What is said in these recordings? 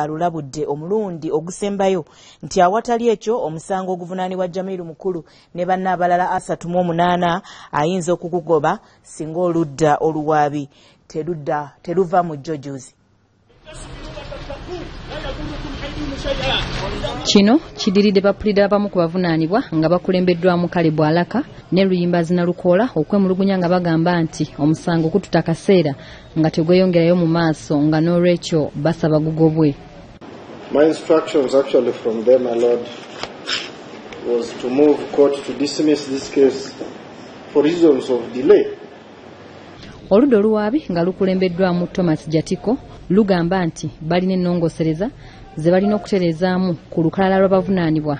alulabudde omulundi ogusembayo nti awatali ekyo omusango oguvunaanibwa jamiru mukulu ne banne abalala asatu mu omunaana ayinza okugugoba singa oludda oluwaabi. Teruva mu jjojuzi kino kidiridde bapulida abamu ku bavunaanibwa nga bakulembeddwamu kale bwalaka ne luyimbazi nalukoola okwemulugunya nga bagamba nti omusango gututa kaseera nga tegweyongerayo mu maaso nga n'olwekyo basaba gugobwe My instructions actually from them, my lord, was to move court to dismiss this case for reasons of delay. oludda oluwaabi nga lukulembeddwamu thomas jatiko lugamba nti balina ennongosereza ze balina okutereezaamu ku lukalala lw'abavunaanibwa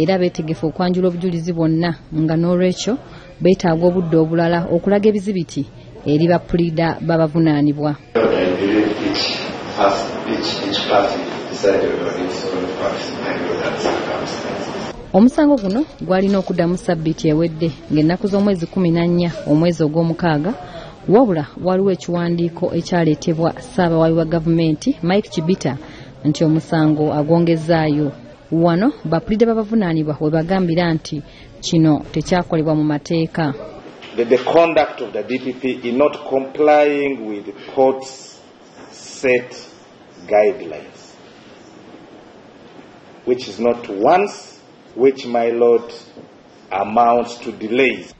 era beetegefu okwanjula obujulizi bwonna nga n'olwekyo beetaaga obudde obulala okulaga ebizibiti eri bapulida b'abavunaanibwa omusango guno gwalina okuddamu sabbiiti ewedde ng'ennaku z'omwezi kumi na nnya omwezi ogw'omukaaga wabula waliwo ekiwandiiko ekyaleetebwa ssaabawaabi wa gavumenti mike kibita nti omusango agwongezaayo. Wano bapulidde b'abavunaanibwa we bagambira nti kino tekyakolebwa mu mateeka. The, the conduct of the DPP in not complying with the court's set guidelines, which is not once, which my lord amounts to delays.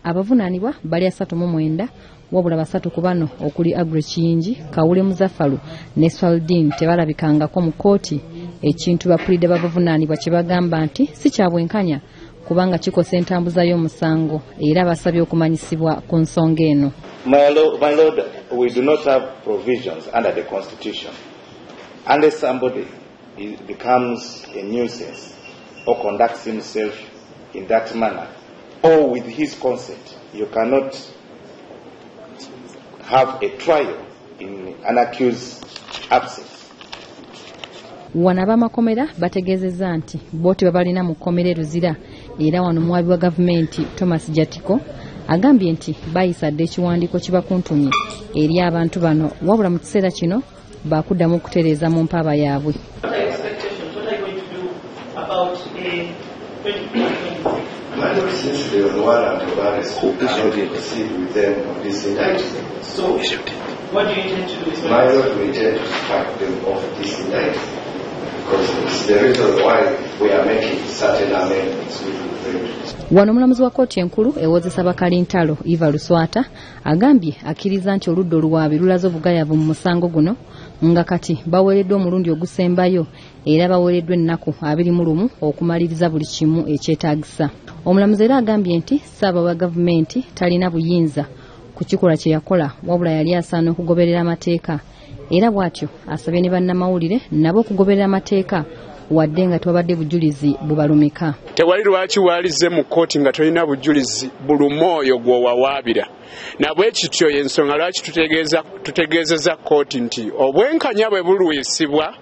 Abavunaanibwa bali asatu mu mwenda wabula basatu ku bano okuli agre kiyingi kawule muzaffalu ne swaldin tebalabikangako mu kooti ekintu bapulidde babavunaanibwa kye bagamba nti si kya bwenkanya kubanga kikosa entambuza y'omusango era basabye okumanyisibwa ku nsonga eno. My lord, my lord, we do not have provisions under the constitution. Unless somebody is, becomes a nuisance or conducts himself in that manner, or with his consent, you cannot have a trial in an accused absence. wano ab'amakomera bategeezezza nti bo tebabalina mu kkomera eruzira era wano muwabi wa gavumenti thomas jatiko agambye nti bayisa dde ekiwandiiko kibakuntumye eri abantu bano wabula mu kiseera kino baakuddamu okutereeza mu mpaaba yaabwe Were the warrant of arrest, we cannot proceed with them on this indictment. So, what do you intend to do? My lord, we intend to strike them off this indictment because it's the reason why we are making certain amendments which will bring to wano omulamuzi wa kkooti enkulu ewozesa bakalintalo eva luswata agambye akkiriza nti oludda oluwaabi lulaze obugayavu mu musango guno nga kati baweereddwa omulundi ogusembayo era baweereddwa ennaku abiri mu lumu okumaliriza buli kimu ekyetaagisa. Omulamuzi era agambye nti ssaaba wa gavumenti talina buyinza ku kikolwa kye yakola wabula yali asaana okugoberera amateeka. Era bw'atyo asabye ne bannamawulire nabo okugoberera amateeka wadde nga tewabadde bujulizi bubalumika tewali lwaki waalize mu kkooti nga tolina bujulizi bulumu oyo gw'owawaabira nabwe kityo yensonga lwaki tutegeezeza kkooti nti obwenkanya bwe bulwisibwa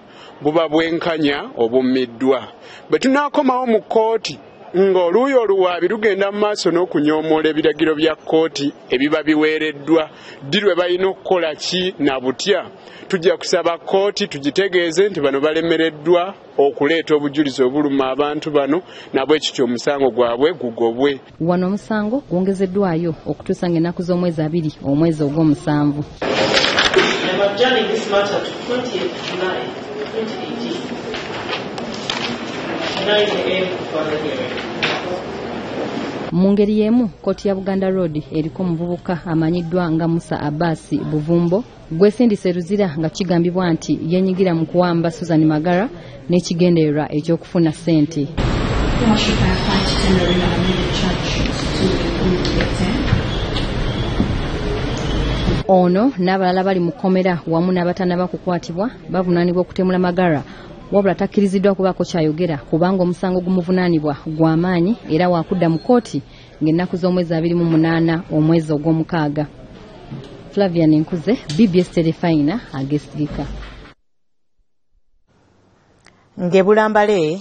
buba bwenkanya obummiddwa. Bwe tunaakomawo mu kkooti ng'oluuyi oluwaabi lugenda mu maaso n'okunyoomoola ebiragiro bya kkooti ebiba biweereddwa. Ddi lwe balina okukola ki na butya? Tujja kusaba kkooti tugitegeeze nti bano balemereddwa okuleeta obujulizi obuluma abantu bano nabwe kityo omusango gwabwe gugobwe. Wano omusango gwongezeddwayo okutuusa ng'ennaku z'omwezi abiri omwezi ogw'omusanvu. Adjourning this matter to 28th July 2018. 9 a.m. for the hearing. Mu ngeri y'emu kkooti ya buganda road eriko omuvubuka amanyiddwa nga musa abbasi buvumbo. Gwesindise ruzira nga kigambibwa nti yenyigira mu kuwamba susan magara n'ekigendererwa ekyokufuna ssente. Ono n'abalala bali mu kkomera wamu n'abatanaba kukwatibwa bavunaanibwa okutemula magara wabula takkiriziddwa kubaako kyayogera kubanga omusango gumuvunaanibwa gwa maanyi era waakudda mu kkooti ng'ennaku z'omwezi abiri mu munaana omwezi ogw'omukaaga. Flavian enkuze bbs terefayina ag'esirika ng'ebulambale